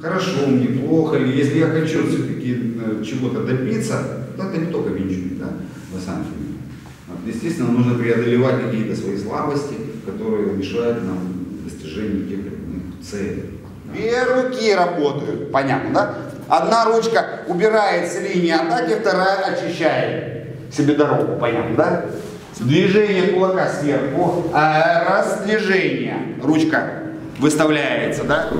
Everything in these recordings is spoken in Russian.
хорошо мне, плохо, или если я хочу все-таки э, чего-то добиться, то это не только винчунг, да, сами понимаете. Вот, естественно, нужно преодолевать какие-то свои слабости, которые мешают нам достижению тех или иных целей. Две руки работают, понятно, да? Одна ручка убирает с линии атаки, вторая очищает себе дорогу, понятно, да? Движение кулака сверху, а раз движение, ручка выставляется, да?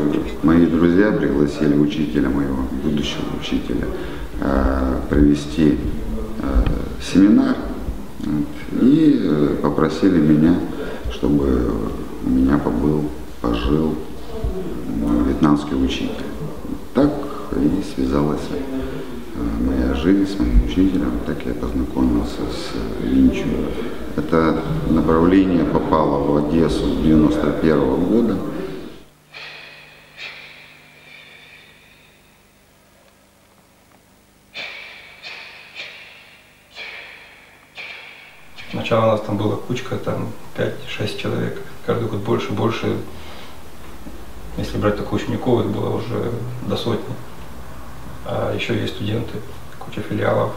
Мои друзья пригласили учителя моего, будущего учителя, э, провести э, семинар и э, попросили меня, чтобы у меня побыл, пожил вьетнамский учитель. Так и связалась моя жизнь с моим учителем, так я познакомился с Винчу. Это направление попало в Одессу 91 -го года. Сначала у нас там была кучка, там 5-6 человек. Каждый год больше, больше. Если брать такую учеников, это было уже до сотни. А еще есть студенты, куча филиалов.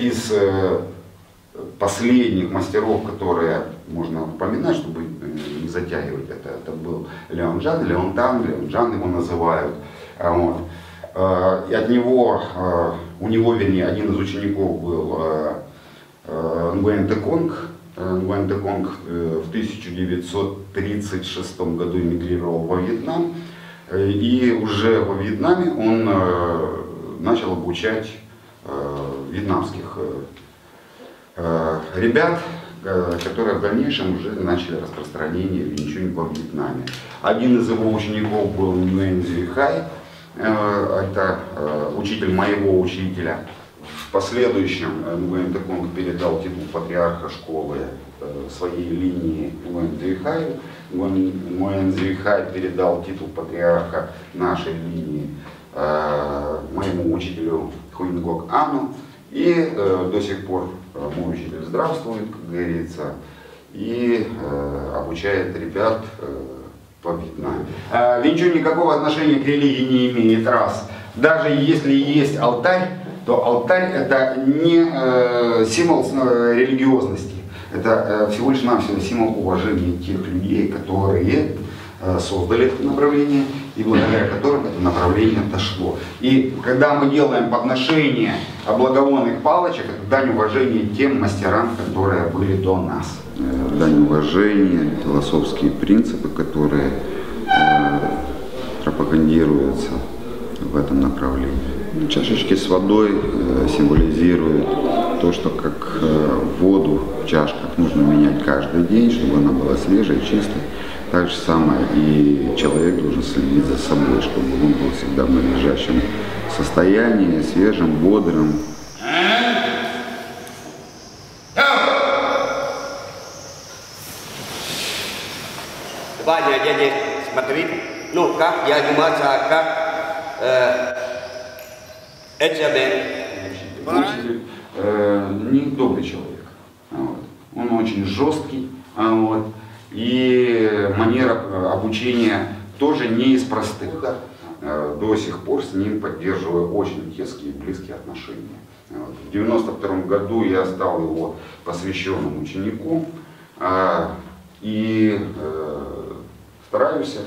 Из э, последних мастеров, которые можно упоминать, чтобы не затягивать это, это был Леон Джан, Леон Тан, Леон Джан его называют. А Вот. Э, И от него, э, у него, вернее, один из учеников был э, Нгуэн Теконг. Нгуэн Теконг в 1936 году эмигрировал во Вьетнам. И уже во Вьетнаме он начал обучать вьетнамских ребят, которые в дальнейшем уже начали распространение винчунь во Вьетнаме. Один из его учеников был Nguyen Зюхай, это учитель моего учителя. В последующем Nguyen Теконг передал титул патриарха школы своей линии Nguyen Зюхаю. Nguyen Зюхай передал титул патриарха нашей линии моему учителю Хуингок Ану. И э, до сих пор мой учитель здравствует, как говорится, и э, обучает ребят э, по Вьетнаме. Э, Винчун никакого отношения к религии не имеет, раз. Даже если есть алтарь, то алтарь это не э, символ э, религиозности. Это э, всего лишь навсего символ уважения тех людей, которые э, создали это направление и благодаря которым это направление дошло. И когда мы делаем подношение благовонных палочек, это дань уважения тем мастерам, которые были до нас. Э, Дань уважения, философские принципы, которые э, пропагандируются в этом направлении. Чашечки с водой э, символизируют то, что как воду в чашках нужно менять каждый день, чтобы она была свежей, чистой. Так же самое и человек должен следить за собой, чтобы он был всегда в надлежащем состоянии, свежим, бодрым. Ваня, дядя, смотри, ну как, я занимался, как э, экзамен. Учитель э, не добрый человек. Вот. Он очень жесткий. а Вот. И манера э, обучения тоже не из простых. Э, До сих пор с ним поддерживаю очень теские и близкие отношения. Вот. В 92 году я стал его посвященным учеником. а, И э, стараюсь,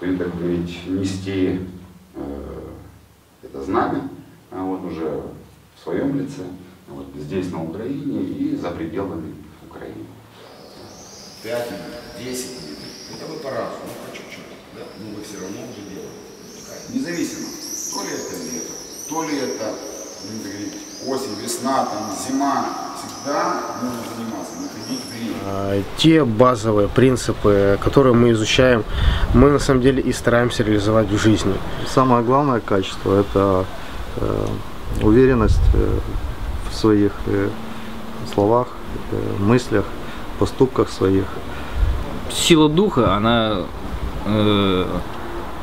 так говорить, нести э, это знамя а вот уже в своем лице, вот здесь на Украине и за пределами Украины. 5 минут, 10 минут, хотя бы по разу, ну по чуть-чуть, да? но вы все равно уже делаете. Независимо, то ли это лето, то ли это, говорить, осень, весна, там, зима, всегда нужно заниматься, находить время. А, Те базовые принципы, которые мы изучаем, мы на самом деле и стараемся реализовать в жизни. Самое главное качество – это э, уверенность э, в своих э, словах, мыслях, поступках своих. Сила духа, она э,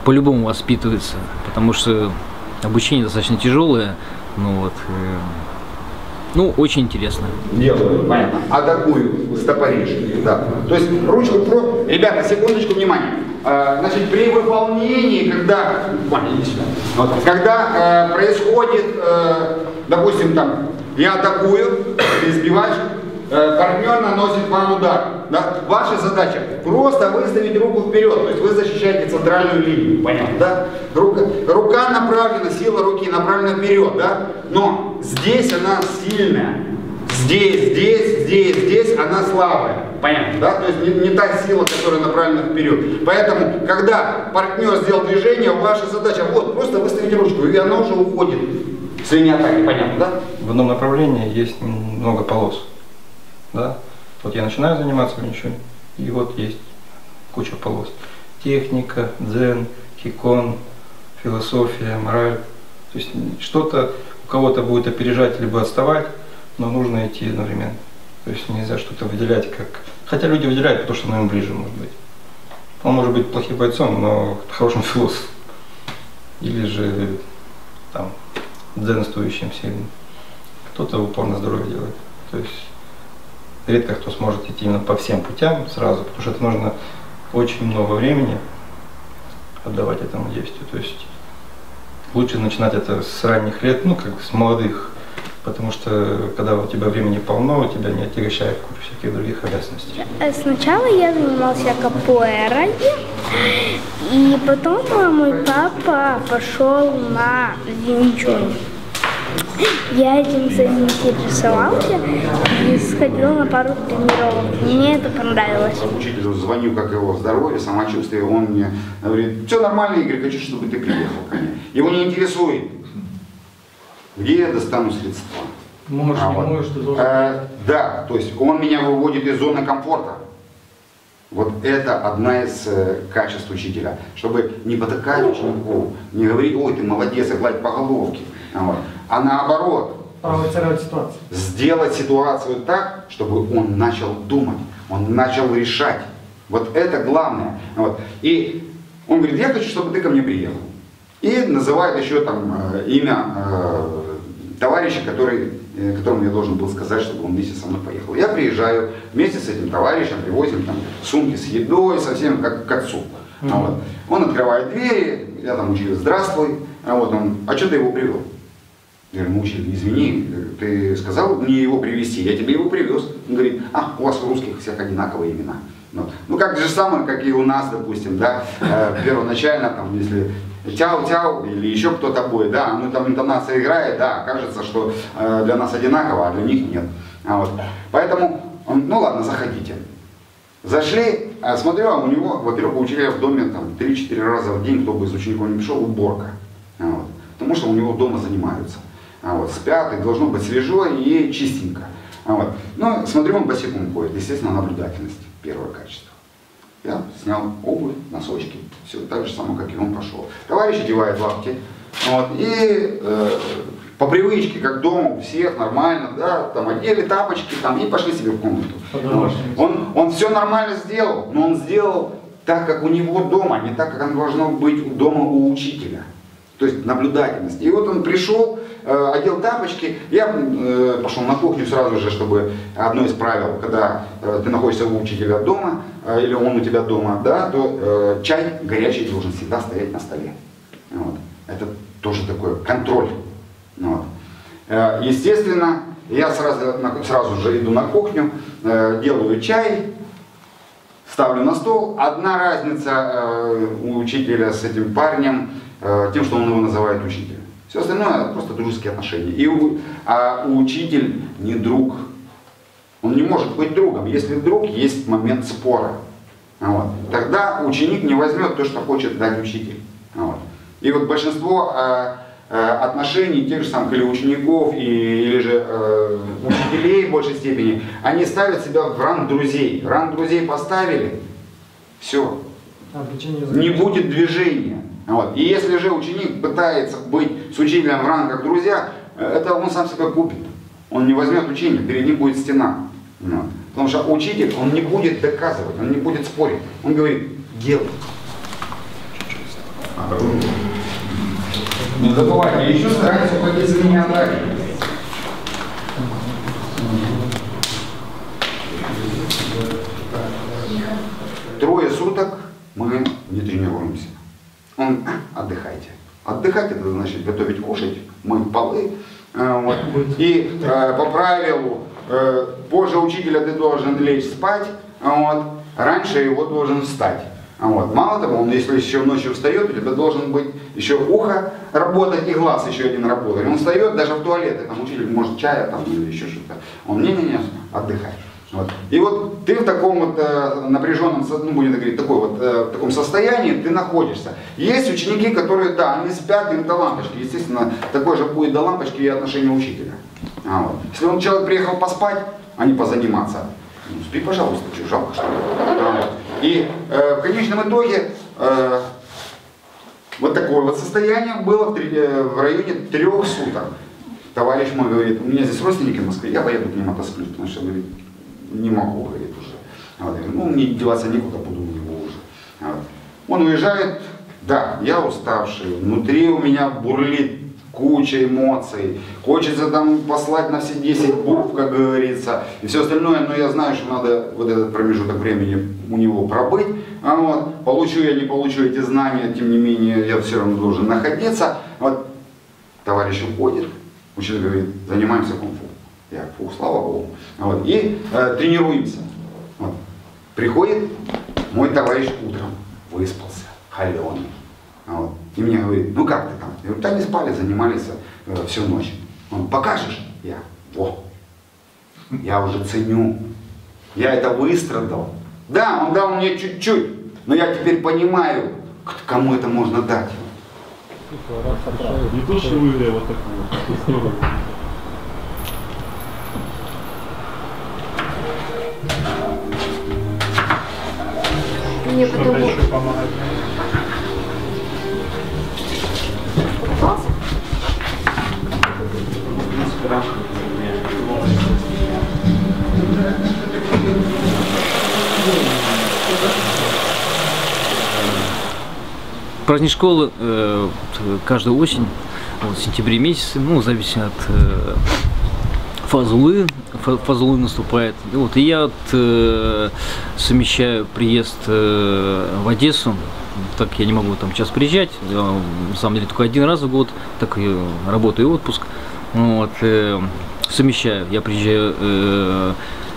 по-любому воспитывается, потому что обучение достаточно тяжелое, ну вот, э, ну, очень интересно. Делаю, понятно. Атакую с топоришки, да. То есть ручку про... Ребята, секундочку, внимание. Э, Значит, при выполнении, когда. Вот, когда э, происходит, э, допустим, там, я атакую, ты избиваешь, партнер наносит вам удар. Да? Ваша задача просто выставить руку вперед, то есть вы защищаете центральную линию, понятно, да? Рука, рука направлена, сила руки направлена вперед, да? Но здесь она сильная, здесь, здесь, здесь, здесь она слабая. Понятно, да? То есть не, не та сила, которая направлена вперед. Поэтому, когда партнер сделал движение, ваша задача, вот, просто выставить ручку, и она уже уходит с линии атаки, понятно, да? В одном направлении есть много полос. Да? Вот я начинаю заниматься ничего, и вот есть куча полос. Техника, дзен, хикон, философия, мораль. То есть что-то у кого-то будет опережать либо отставать, но нужно идти одновременно. То есть нельзя что-то выделять как... Хотя люди выделяют, потому что оно им ближе может быть. Он может быть плохим бойцом, но хорошим философом. Или же там дзенствующим сильным. Кто-то упор на здоровье делает. То есть редко кто сможет идти именно по всем путям сразу, потому что это нужно очень много времени отдавать этому действию. То есть лучше начинать это с ранних лет, ну как с молодых, потому что когда у тебя времени полно, тебя не отягощает куча всяких других обязанностей. Э, Сначала я занимался капуэрой, и потом э, мой папа пошел на винчунь. Я этим заинтересовался и сходил на пару тренировок. Мне это понравилось. Учителю звоню, как его здоровье, самочувствие, он мне говорит, все нормально, Игорь, хочу, чтобы ты приехал ко мне. Его не интересует, где я достану средства. Можешь, А, не вот. можешь, ты должен. Э, да, то есть он меня выводит из зоны комфорта. Вот это одна из э, качеств учителя, чтобы не потакать ученику, не говорить, ой, ты молодец, и гладь по головке, а, вот. А наоборот, Провоцировать ситуацию. сделать ситуацию так, чтобы он начал думать, он начал решать. Вот это главное. Вот. И он говорит, я хочу, чтобы ты ко мне приехал. И называет еще там э, имя э, товарища, который, э, которому я должен был сказать, чтобы он вместе со мной поехал. Я приезжаю вместе с этим товарищем, привозим там сумки с едой, совсем как к отцу. А вот. Он открывает двери, я там учил, здравствуй. А вот он, а что ты его привел? Ну, учитель, извини, ты сказал мне его привезти, я тебе его привез. Он говорит, а, у вас у русских всех одинаковые имена. Ну, ну как же самое, как и у нас, допустим, да, э, первоначально, там, если тяу-тяу или еще кто-то будет, да, ну там интонация играет, да, кажется, что э, для нас одинаково, а для них нет. А вот. Поэтому, ну ладно, заходите. Зашли, а смотрю, а у него, во-первых, у учителя в доме там 3-4 раза в день, кто бы из учеников не пришел, уборка. А вот. Потому что у него дома занимаются. А вот, спят, и должно быть свежо и чистенько. А вот. Ну, смотрю, он босиком ходит, естественно, наблюдательность, первое качество. Я снял обувь, носочки, все так же самое, как и он пошел. Товарищ одевает лапти, вот, и э, по привычке, как дома у всех, нормально, да, там одели тапочки, там, и пошли себе в комнату. Вот. Он, он все нормально сделал, но он сделал так, как у него дома, а не так, как оно должно быть дома у учителя. То есть наблюдательность. И вот он пришел, э, одел тапочки, я э, пошел на кухню сразу же, чтобы одно из правил, когда э, ты находишься у учителя дома, или он у тебя дома, да, то чай горячий должен всегда стоять на столе. Вот. Это тоже такой контроль. Вот. Естественно, я сразу, сразу же иду на кухню, делаю чай, ставлю на стол. Одна разница у учителя с этим парнем, тем, что он его называет учителем. Все остальное просто дружеские отношения. И у- а учитель не друг. Он не может быть другом. Если друг, есть момент спора. Вот. Тогда ученик не возьмет то, что хочет дать учитель. Вот. И вот большинство э, э, отношений тех же самых или учеников, и, или же э, учителей в большей степени, они ставят себя в ранг друзей. Ранг друзей поставили, все, не будет движения. Вот. И если же ученик пытается быть с учителем в рамках друзья, э, это он сам себя купит. Он не возьмет учение, перед ним будет стена. Вот. Потому что учитель, он не будет доказывать, он не будет спорить. Он говорит, делай. А, не забывайте, еще старайтесь уходить за меня дальше. Трое суток мы не тренируемся. Отдыхайте. Отдыхать это значит готовить кушать, мыть полы. э, вот. И э, по правилу, э, позже учителя ты должен лечь спать, а вот, раньше его должен встать. А Вот. Мало того, он если еще ночью встает, у тебя должен быть еще ухо работать и глаз еще один работать. Он встает даже в туалет, и там учитель может чая там или еще что-то. Он не-не-не, отдыхай. Вот. И вот ты в таком вот э, напряженном, ну будем говорить, такой вот, э, в таком состоянии ты находишься. Есть ученики, которые, да, они спят, им до лампочки. Естественно, такой же будет до лампочки и отношение учителя. А, вот. Если он человек приехал поспать, а не позаниматься, ну, спи, пожалуйста, что, жалко что ли. А, вот. И э, в конечном итоге э, вот такое вот состояние было в, э, в районе трех суток. Товарищ мой говорит, у меня здесь родственники в Москве, я поеду к ним отосплюсь, потому что, говорит, не могу, говорит, уже. Вот, ну, мне деваться некуда, буду у него уже. Вот. Он уезжает, да, я уставший, внутри у меня бурлит куча эмоций, хочется там послать на все 10 букв, как говорится, и все остальное, но я знаю, что надо вот этот промежуток времени у него пробыть, а вот, получу я, не получу эти знания, тем не менее, я все равно должен находиться, вот, товарищ уходит, учитель говорит, занимаемся кунг-фу. Я, фу, слава Богу. Вот. И э, тренируемся. Вот. Приходит мой товарищ утром, выспался, холеный. Вот. И мне говорит, ну как ты там? Я говорю, да не спали, занимались э, всю ночь. Он, покажешь? Я, во, я уже ценю. Я это выстрадал. Да, он дал мне чуть-чуть, но я теперь понимаю, кому это можно дать. Не то, что вы вот такую сторону. Мне Что-то еще. Праздник школы э, вот, каждую осень, вот, в сентябре месяце, ну, зависит от э, фазы луны, фа- фаза луны наступает. И Вот, и я вот, э, совмещаю приезд э, в Одессу, так я не могу там час приезжать, я, на самом деле только один раз в год, так и работаю и отпуск. Вот, э, совмещаю, я приезжаю э,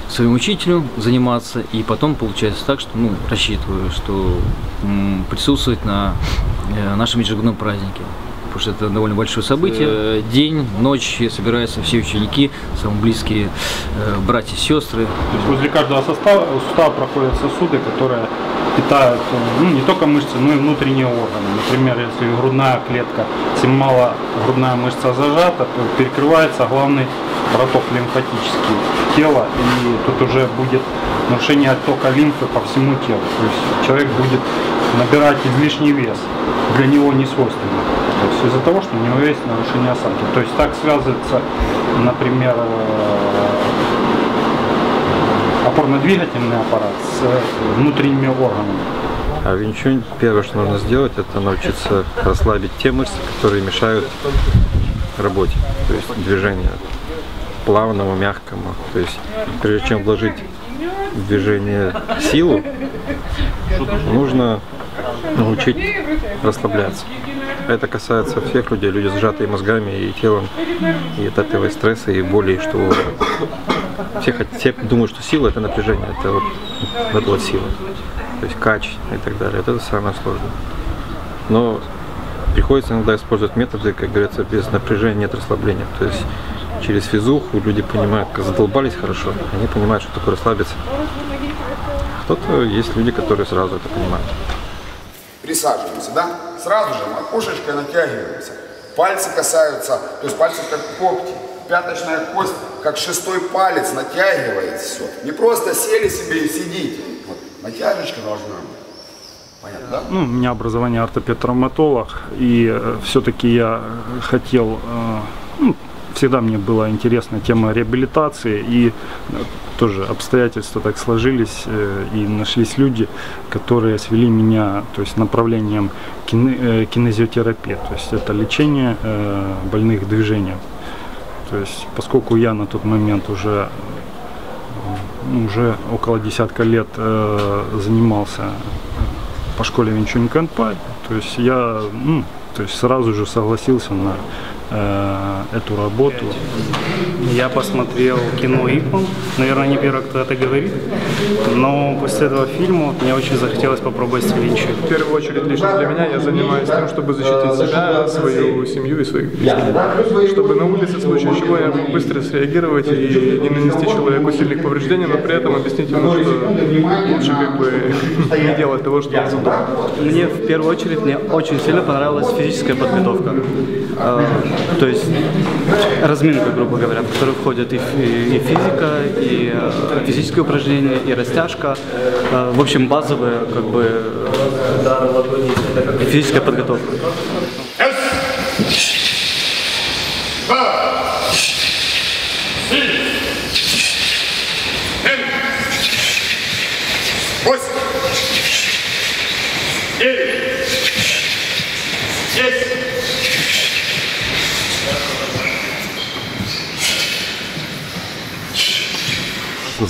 своему учителю заниматься, и потом получается так, что ну, рассчитываю, что м, присутствовать на э, нашем ежегодном празднике. Потому что это довольно большое событие. Э, День, ночь собираются все ученики, самые близкие э, братья, сестры. То есть возле каждого состава, сустава проходят сосуды, которые питают э, ну, не только мышцы, но и внутренние органы. Например, если грудная клетка, если мало грудная мышца зажата, то перекрывается главный проток лимфатический тела, и тут уже будет нарушение оттока лимфы по всему телу. То есть человек будет набирать излишний вес, для него не свойственно. То есть из-за того, что у него есть нарушение осанки. То есть так связывается, например, э, опорно-двигательный аппарат с э, внутренними органами. А Винчунь первое, что нужно сделать, это научиться расслабить те мышцы, которые мешают работе, то есть движению плавному, мягкому. То есть прежде чем вложить в движение силу, нужно научить расслабляться. Это касается всех людей, люди сжатые мозгами и телом, и от этого и стресса, и боли, что все, все думают, что сила это напряжение, это вот, это вот сила. То есть кач и так далее. Вот это самое сложное. Но приходится иногда использовать методы, как говорится, без напряжения нет расслабления. То есть через физуху люди понимают, как задолбались хорошо, они понимают, что такое расслабиться. Кто-то есть люди, которые сразу это понимают. Присаживаемся, да? Сразу же макушечкой натягиваемся. Пальцы касаются, то есть пальцы как когти. Пяточная кость, как шестой палец, натягивается все. Не просто сели себе и сидите. Вот, натяжечка должна быть. Понятно, да? Ну, у меня образование ортопед-травматолог, и все-таки я хотел, э, ну, всегда мне была интересна тема реабилитации, и э, тоже обстоятельства так сложились, э, и нашлись люди, которые свели меня, то есть направлением кине- э, то есть это лечение больных движением. То есть, поскольку я на тот момент уже ну, уже около десятка лет занимался по школе Винчунь Кэнпай, то есть я ну, то есть сразу же согласился на э, эту работу. Я посмотрел кино «Ипман». Наверное, не первый, кто это говорит. Но после этого фильма мне очень захотелось попробовать свинчи. В первую очередь лично для меня я занимаюсь тем, чтобы защитить себя, свою семью и своих близких. Чтобы на улице в случае чего я мог быстро среагировать и не нанести человеку сильных повреждений, но при этом объяснить ему, что лучше как бы не делать того, что он задумал. Мне в первую очередь мне очень сильно понравилась физическая подготовка. То есть разминка, грубо говоря, в которую входят и, фи- и физика, и э, физические упражнения, и растяжка. Э, В общем, базовые как бы физическая подготовка.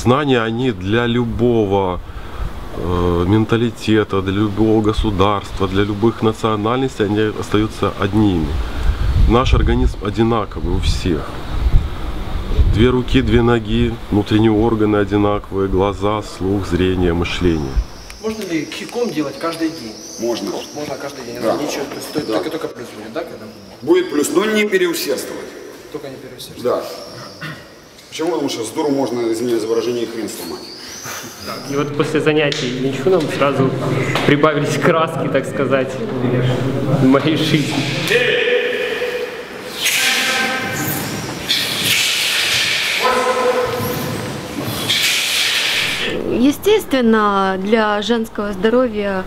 Знания, они для любого э, менталитета, для любого государства, для любых национальностей, они остаются одними. Наш организм одинаковый у всех. Две руки, две ноги, внутренние органы одинаковые, глаза, слух, зрение, мышление. Можно ли киком делать каждый день? Можно. Можно каждый день. Да. Ничего, то есть только, Да. только, только плюс будет, да, когда? Будет плюс, но не переусердствовать. Только не переусердствовать. Да. Почему? Потому что с дуру можно, извиняюсь за выражение, и хрен сломать. И вот после занятий винчуном сразу прибавились краски, так сказать, в моей жизни. Естественно, для женского здоровья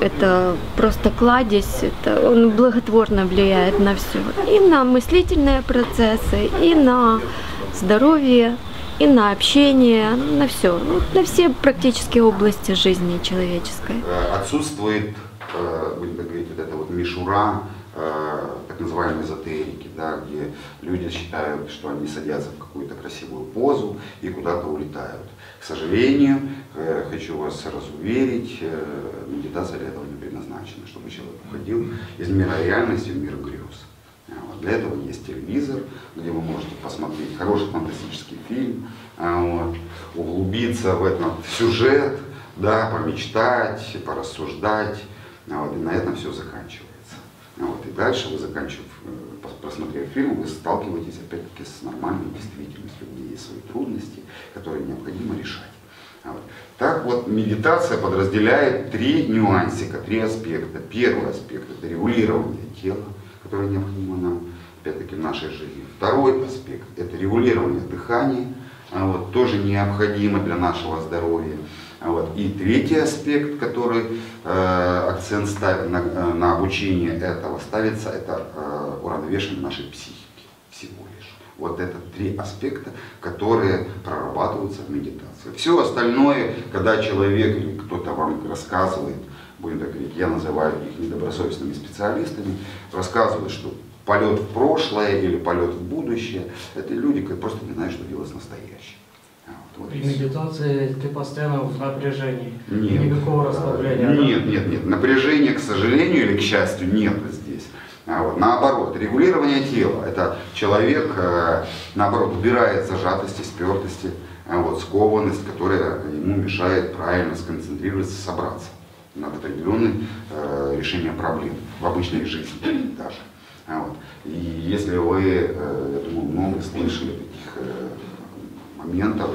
это просто кладезь, это, он благотворно влияет на все. И на мыслительные процессы, и на здоровье, и на общение, на все. Ну, на все практически области жизни человеческой. Э, Отсутствует, э, будем так говорить, вот эта вот мишура, э, так называемой эзотерики, да, где люди считают, что они садятся в какую-то красивую позу и куда-то улетают. К сожалению, хочу вас разуверить, медитация для этого не предназначена, чтобы человек уходил из мира реальности в мир грез. Для этого есть телевизор, где вы можете посмотреть хороший фантастический фильм, а вот, углубиться в этот сюжет, да, помечтать, порассуждать, а вот, и на этом все заканчивается. А вот, и дальше вы заканчивая, э, просмотрев фильм, вы сталкиваетесь опять-таки с нормальной действительностью, где есть свои трудности, которые необходимо решать. Вот. Так вот, медитация подразделяет три нюансика, три аспекта. Первый аспект – это регулирование тела, которое необходимо нам, опять-таки, в нашей жизни. Второй аспект – это регулирование дыхания, а вот, тоже необходимо для нашего здоровья. А Вот. И третий аспект, который э, акцент ставит на, э, на обучение этого, ставится, это э, уравновешивание нашей психики всего лишь. Вот это три аспекта, которые прорабатываются в медитации. Все остальное, когда человек или кто-то вам рассказывает, будем так говорить, я называю их недобросовестными специалистами, рассказывают, что полет в прошлое или полет в будущее, это люди, которые просто не знают, что делать с настоящим. А вот, При медитации ты постоянно в напряжении. Нет. Никакого расслабления. да? Нет, нет, нет. Напряжения, к сожалению или к счастью, нет здесь. А вот, наоборот, регулирование тела. Это человек, э, наоборот, убирает зажатости, спертости, а вот, скованность, которая ему мешает правильно сконцентрироваться, собраться над определенным э, решением проблем в обычной жизни даже. А вот. И если вы, э, я думаю, много слышали таких э, моментов,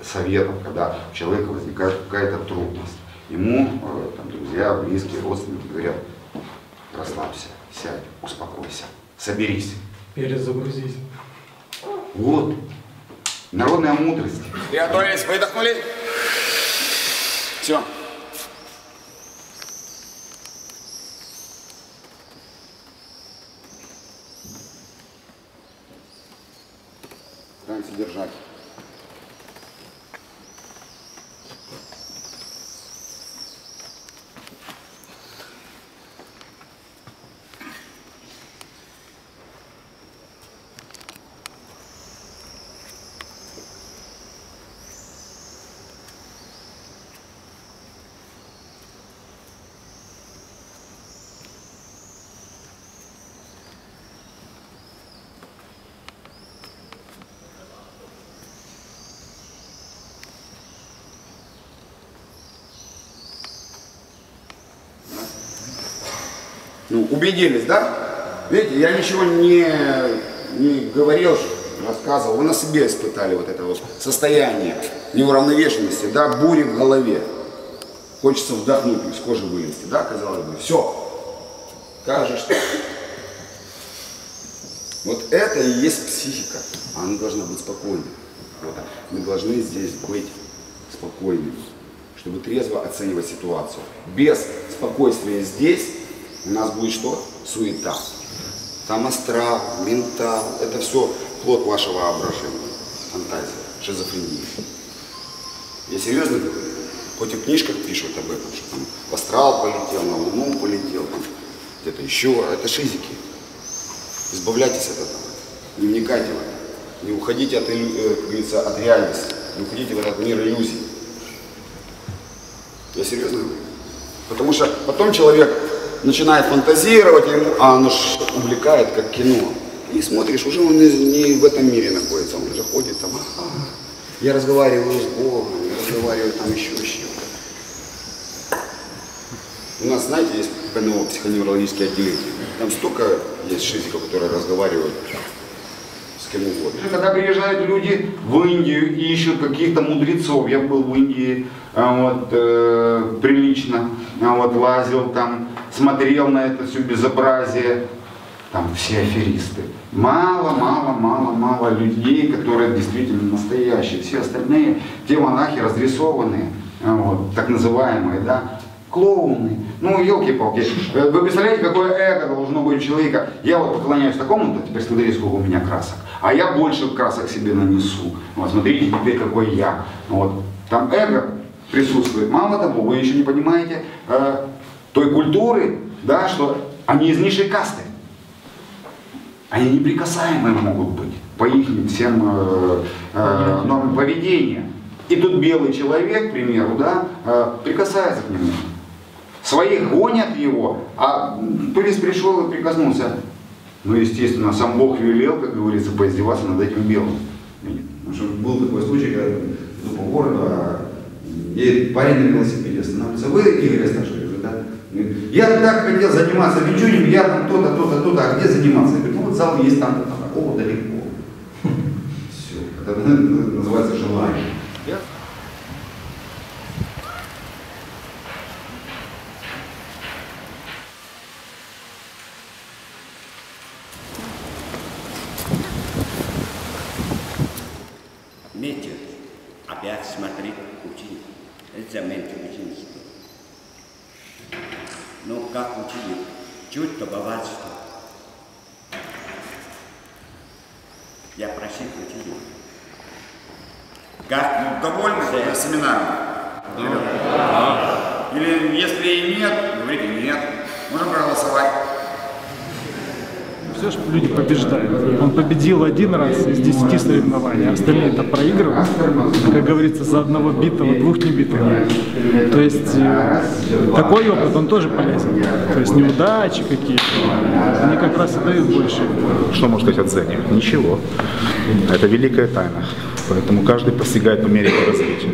советов, когда у человека возникает какая-то трудность. Ему э, там, друзья, близкие, родственники говорят, расслабься, сядь, успокойся, соберись. Перезагрузись. Вот. Народная мудрость. Приготовились, выдохнули. Все. Стараемся держать. Ну, убедились, да? Видите, я ничего не, не говорил, рассказывал. Вы на себе испытали вот это вот состояние неуравновешенности, да, бури в голове. Хочется вдохнуть, из кожи вылезти, да, казалось бы. Все. Как же что? Вот это и есть психика. Она должна быть спокойной. Вот. Мы должны здесь быть спокойными, чтобы трезво оценивать ситуацию. Без спокойствия здесь у нас будет что? Суета. Там астрал, ментал, это все плод вашего воображения, фантазия, шизофрения. Я серьезно говорю? Хоть и в книжках пишут об этом, что там в астрал полетел, на луну полетел, где-то еще, это шизики. Избавляйтесь от этого, не вникайте в это, не уходите от, э, от реальности, не уходите в этот мир иллюзий. Я серьезно говорю. Потому что потом человек начинает фантазировать, ему, а оно ж увлекает как кино. И смотришь, уже он не, в этом мире находится, он уже ходит там, «Ага, я разговариваю с Богом, я разговариваю там еще с чем-то. У нас, знаете, есть ПНО, психоневрологические отделения. Там столько есть шизиков, которые разговаривают с кем угодно. Когда приезжают люди в Индию и ищут каких-то мудрецов, я был в Индии а, вот, э, прилично, а, вот, лазил там, смотрел на это все безобразие, там все аферисты. Мало, мало, мало, мало людей, которые действительно настоящие. Все остальные, те монахи разрисованные, а, вот, так называемые, да, клоуны. Ну, елки-палки. Э, Вы представляете, какое эго должно быть у человека? Я вот поклоняюсь такому, то теперь смотрите, сколько у меня красок. А я больше красок себе нанесу. Вот, смотрите, теперь какой я. Вот. Там эго присутствует. Мало того, вы еще не понимаете э, той культуры, да, что они из низшей касты. Они неприкасаемые могут быть по их всем э, э, нормам поведения. И тут белый человек, к примеру, да, э, прикасается к нему. Своих гонят его, а турист пришел и прикоснулся. Ну, естественно, сам Бог велел, как говорится, поиздеваться над этим белым. Потому что был такой случай, когда иду по городу, а едет парень на велосипеде останавливается. Вы Игорь Асташев? Я так хотел заниматься венчунием, я там то-то, то-то, то-то, а где заниматься? Я говорю, ну вот зал есть там-то, там, о, далеко. Все, это называется желание. Ну, как ученик? Чуть-то богатство. Я просил ученик. Как? Довольны Да. семинаром? Да. Или если и нет, говорите нет. Можем проголосовать. Все же люди побеждают. Он победил один раз из 10 соревнований, а остальные это проигрывают. Как говорится, за одного битого двух не битых. То есть э, такой опыт, он тоже полезен. То есть неудачи какие-то, они как раз и дают больше. Что можно сказать о дзене? Ничего. Это великая тайна. Поэтому каждый постигает по мере развития.